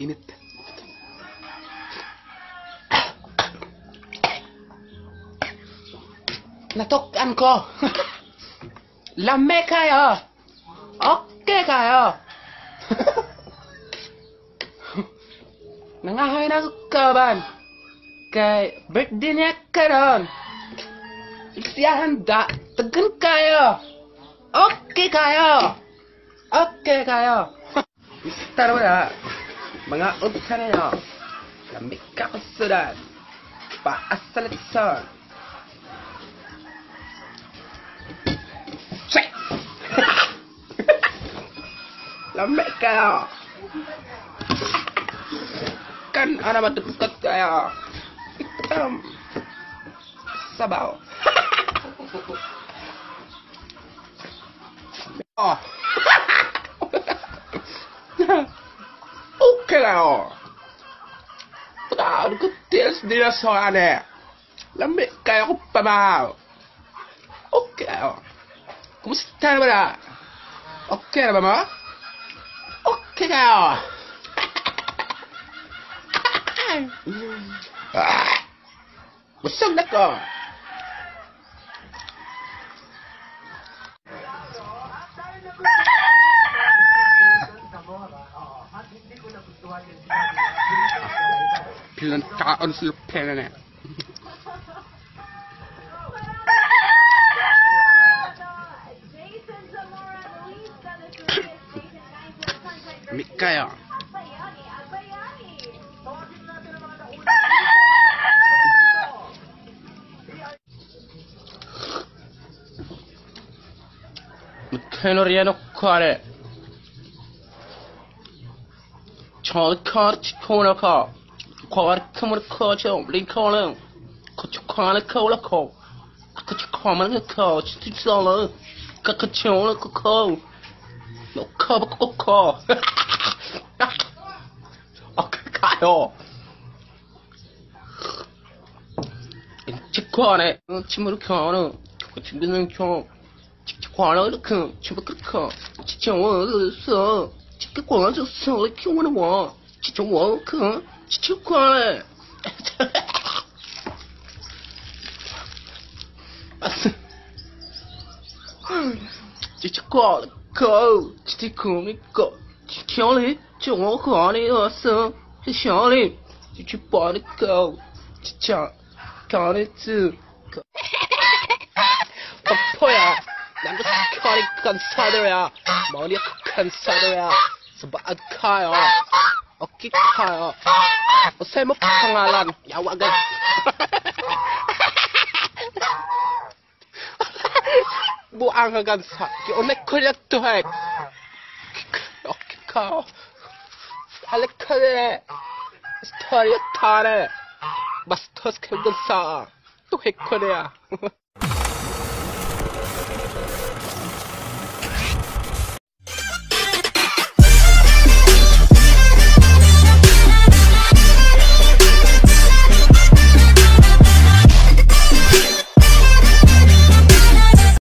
이맵다. 나또 안고 람메 가요. 어깨 가요. Nangahoy na kaban. Kay birthday niya karon. Siya handa. Tagan kayo. Okay kayo. Okay kayo. Tara mo na. Mga utsa ninyo. Lamig ka kusudan. Paasalitson. Shit! Lamig kayo. 間穴場と使ったよ。一旦、サバを。あオッケーだよ。Udah, ketis di soalnya. Lembek kayak apa mau. Oke, ayo. Kamu setar pada. Oke, apa mau? Oke, ayo. à, một sân đất rồi planta on sul planet. Mikaya. 패널이 해놓고 안에 전카르 코너카 과르크무커 좀링커는 거치코는 커올라코 아크치코커 치티살러 카카치는 커커 커버커커아그요 치코아네 치무 켜는 치무르 켜快来！我渴，吃饱了渴。请叫我饿死。请过来坐，来请我来玩。请叫我渴，请快来。哈哈。啊！是。嗯。请过来，渴。请给我一口。请来，请我喝的饿死。请来，请去饱的渴。请来，渴的嘴。哈哈。跑呀！两个靠你干啥的呀？毛你干啥的呀？什么卡呀？我给卡呀？我什么 pangalan? Yawa gan. Buang ka gan sa. Di onay ko na to eh. Okay ka. Halik ka de. Eh. Story tare. Bastos ka gan ah. sa. Tuhik ko na ya. Ah.